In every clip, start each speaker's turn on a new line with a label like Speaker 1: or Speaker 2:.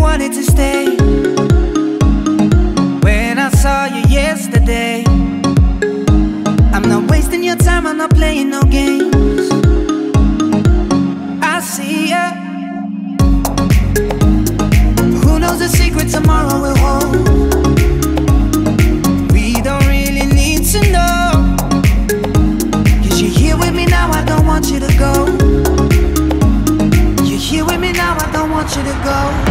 Speaker 1: wanted to stay When I saw you yesterday I'm not wasting your time, I'm not playing no games I see ya Who knows the secret tomorrow we'll hold. want you to go. You're here with me now, I don't want you to go.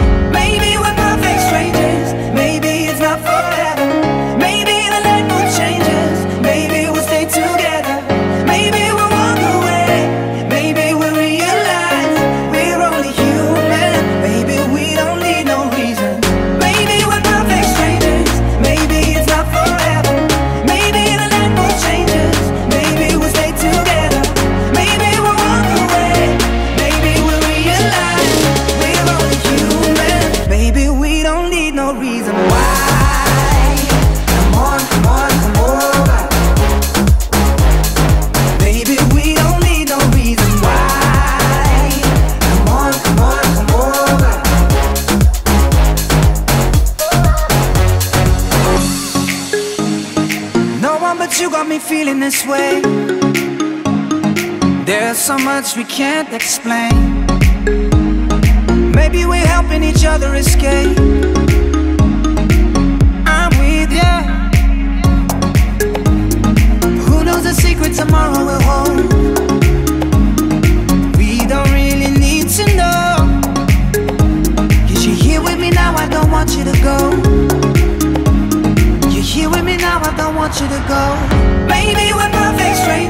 Speaker 1: Got me feeling this way. There's so much we can't explain. Maybe we're helping each other escape. want you to go. baby. we're perfect strangers.